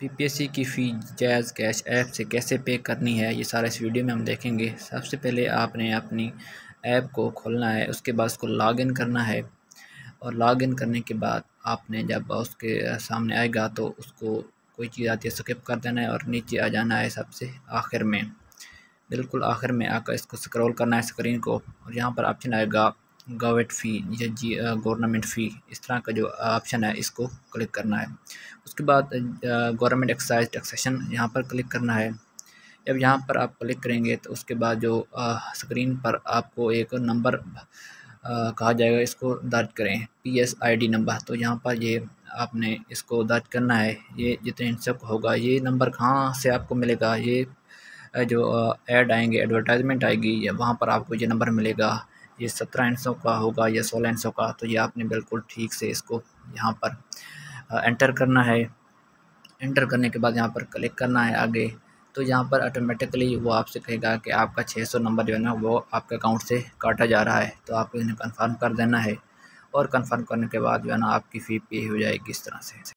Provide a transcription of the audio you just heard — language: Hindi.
पीपीएससी की फ़ी जैज़ कैश ऐप से कैसे पे करनी है, ये सारा इस वीडियो में हम देखेंगे। सबसे पहले आपने अपनी ऐप को खोलना है, उसके बाद उसको लॉगिन करना है। और लॉगिन करने के बाद आपने जब उसके सामने आएगा तो उसको कोई चीज़ आती है स्किप कर देना है और नीचे आ जाना है सबसे आखिर में। बिल्कुल आखिर में आकर इसको स्क्रॉल करना है स्क्रीन को और यहाँ पर ऑप्शन आएगा गवर्ट फ़ी या जी गवर्नमेंट फ़ी, इस तरह का जो ऑप्शन है, इसको क्लिक करना है। उसके बाद गवर्नमेंट एक्साइज टैक्सेशन यहाँ पर क्लिक करना है। जब यहाँ पर आप क्लिक करेंगे तो उसके बाद जो स्क्रीन पर आपको एक नंबर कहा जाएगा, इसको दर्ज करें। P S I D number तो यहाँ पर ये आपने इसको दर्ज करना है। ये जितने हिस्से होगा, ये नंबर कहाँ से आपको मिलेगा? ये जो ऐड आएँगे एडवर्टाइजमेंट आएगी, या वहाँ पर आपको ये नंबर मिलेगा। ये सत्रह इंचों का होगा या सोलह इंचों का तो ये आपने बिल्कुल ठीक से इसको यहाँ पर एंटर करना है। एंटर करने के बाद यहाँ पर क्लिक करना है आगे। तो यहाँ पर ऑटोमेटिकली वो आपसे कहेगा कि आपका 600 नंबर जो है ना, वो आपके अकाउंट से काटा जा रहा है। तो आपको इन्हें कंफर्म कर देना है और कंफर्म करने के बाद जो है ना, आपकी फ़ी पे हो जाएगी इस तरह से।